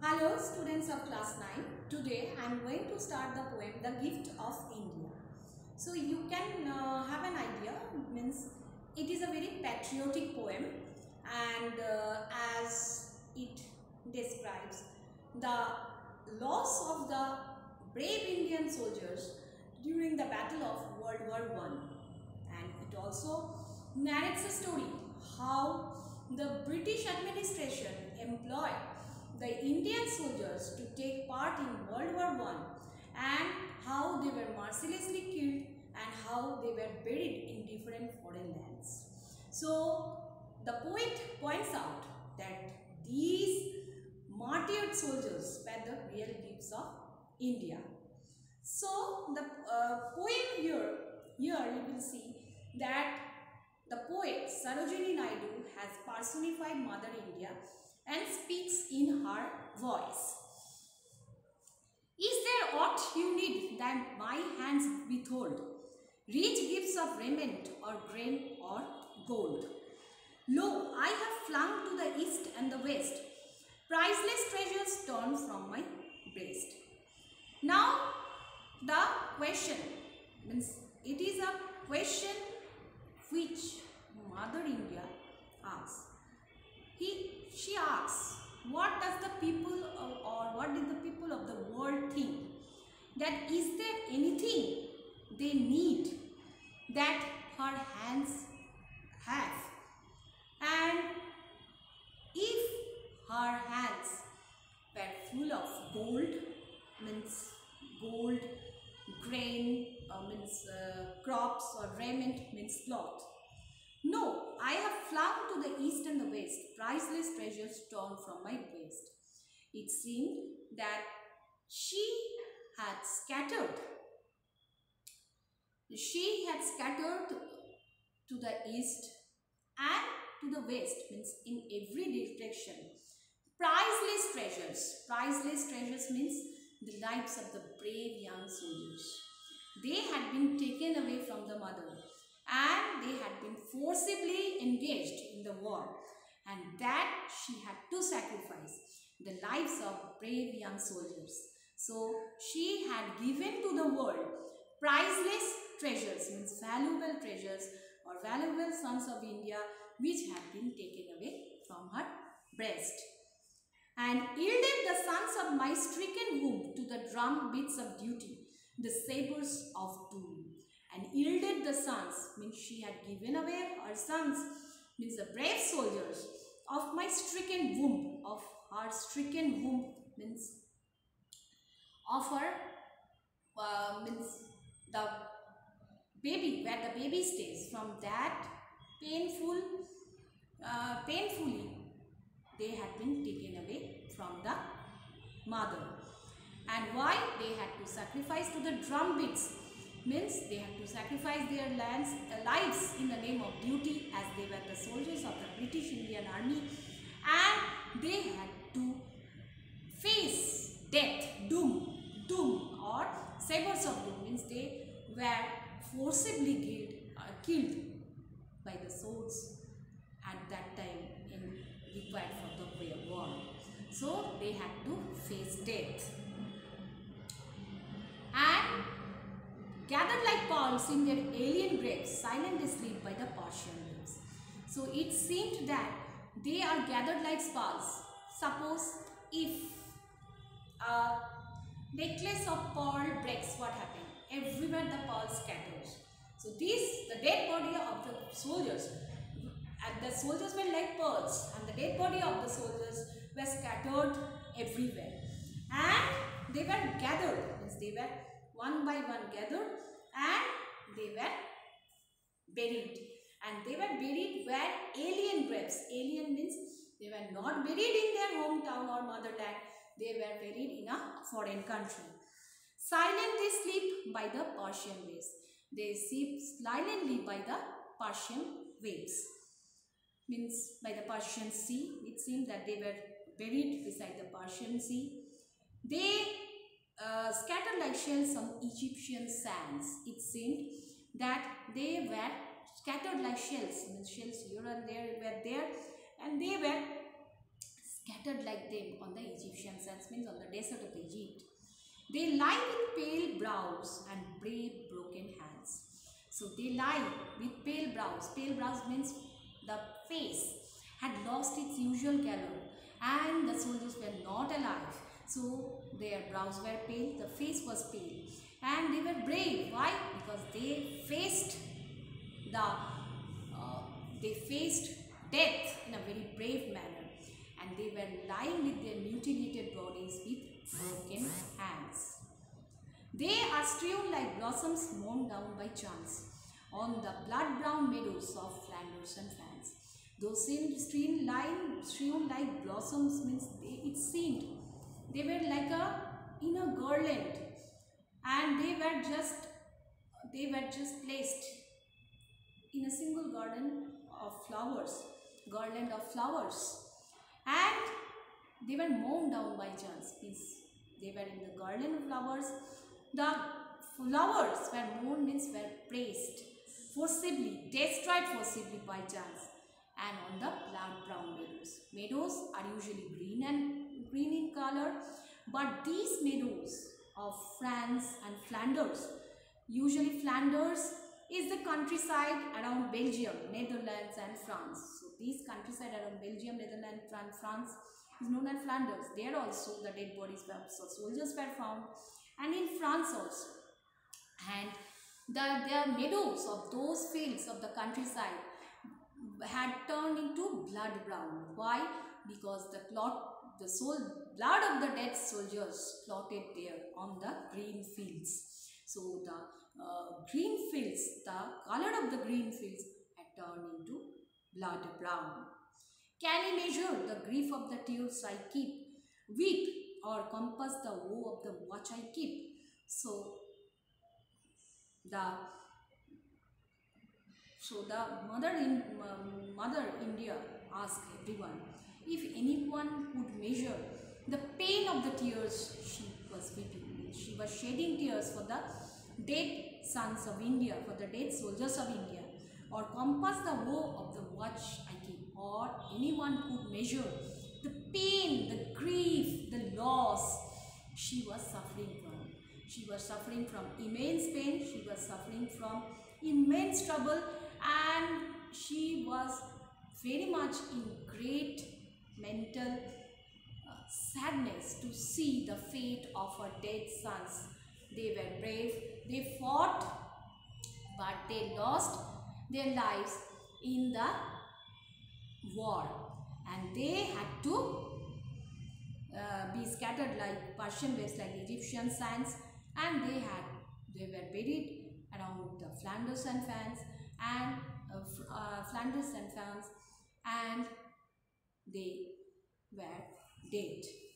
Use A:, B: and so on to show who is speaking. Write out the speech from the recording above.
A: Hello students of class 9. Today I am going to start the poem The Gift of India. So you can uh, have an idea means it is a very patriotic poem and uh, as it describes the loss of the brave Indian soldiers during the battle of World War One and it also narrates a story how the British administration employed the Indian soldiers to take part in World War One and how they were mercilessly killed and how they were buried in different foreign lands. So the poet points out that these martyred soldiers were the real gifts of India. So the uh, poem here, here you will see that the poet Sarojini Naidu has personified Mother India and speaks in her voice. Is there aught you need that my hands withhold? Rich gifts of raiment or grain or gold. Lo, I have flung to the east and the west, priceless treasures torn from my breast. Now, the question means it is a question which Mother India asks. He, she asks, what does the people of, or what did the people of the world think? That is there anything they need that her hands have? And if her hands were full of gold, means gold, grain, uh, means uh, crops or raiment, means cloth. I have flung to the east and the west priceless treasures torn from my waist. It seemed that she had scattered. She had scattered to the east and to the west, means in every direction. Priceless treasures. Priceless treasures means the lives of the brave young soldiers. They had been taken away from the mother and they had been forcibly engaged in the war and that she had to sacrifice the lives of brave young soldiers. So she had given to the world priceless treasures means valuable treasures or valuable sons of India which had been taken away from her breast and yielded the sons of my stricken womb to the drum beats of duty, the sabres of doom. And yielded the sons, means she had given away her sons, means the brave soldiers of my stricken womb, of her stricken womb, means of her, uh, means the baby, where the baby stays, from that painful, uh, painfully they had been taken away from the mother. And why they had to sacrifice to the drum beats means they had to sacrifice their lands, uh, lives in the name of duty as they were the soldiers of the British Indian Army and they had to face death, doom, doom or sabers of doom means they were forcibly killed, uh, killed by the swords at that time in required for the war. So they had to face death. And gathered like palms in their alien graves, silently asleep by the Persian waves. So it seemed that they are gathered like spars. Suppose if a necklace of pearl breaks, what happened? Everywhere the pearl scatters. So this, the dead body of the soldiers, and the soldiers were like pearls, and the dead body of the soldiers were scattered everywhere. And they were gathered, means they were one by one gathered and they were buried. And they were buried where alien graves. Alien means they were not buried in their hometown or motherland. They were buried in a foreign country. Silently sleep by the Persian waves. They sleep silently by the Persian waves. Means by the Persian Sea. It seems that they were buried beside the Persian Sea. They uh, scattered like shells on Egyptian sands. It seemed that they were scattered like shells. I mean, shells here and there were there and they were scattered like them on the Egyptian sands, means on the desert of Egypt. They lie with pale brows and brave broken hands. So they lie with pale brows. Pale brows means the face had lost its usual color and the soldiers were not alive. So their brows were pale, the face was pale and they were brave. Why? Because they faced the uh, they faced death in a very brave manner and they were lying with their mutilated bodies with broken hands. They are strewn like blossoms mown down by chance on the blood-brown meadows of Flanders and France. Those seemed strewn, strewn like blossoms means they, it seemed they were like a in a garland. And they were just they were just placed in a single garden of flowers garland of flowers. And they were mown down by chance means they were in the garland of flowers. The flowers were mown means were placed forcibly destroyed forcibly by chance. And on the blood brown meadows meadows are usually green and green in color but these meadows of France and Flanders usually Flanders is the countryside around Belgium, Netherlands and France. So these countryside around Belgium, Netherlands and France is known as Flanders. There also the dead bodies were, so soldiers were found and in France also. And the, the meadows of those fields of the countryside had turned into blood brown. Why? Because the clot, the soul, blood of the dead soldiers clotted there on the green fields. So the uh, green fields, the color of the green fields had turned into blood brown. Can he measure the grief of the tears I keep? Weep or compass the woe of the watch I keep. So the so the mother in um, mother India asked everyone if anyone could measure the pain of the tears she was weeping. She was shedding tears for the dead sons of India, for the dead soldiers of India, or compass the woe of the watch I keep, or anyone could measure the pain, the grief, the loss she was suffering from. She was suffering from immense pain, she was suffering from immense trouble, and she was very much in great mental uh, sadness to see the fate of her dead sons. They were brave, they fought, but they lost their lives in the war. And they had to uh, be scattered like Persian waves like Egyptian sands. And they had they were buried around the Flanders and France and uh, uh, Flanders and France. And they were dead.